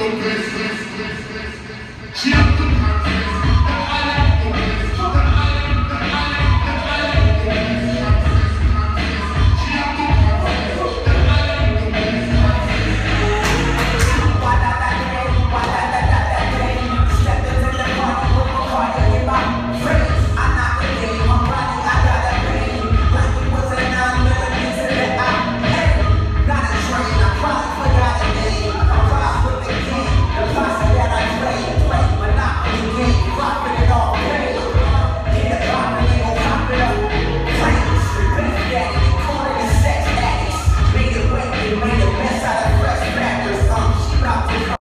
increase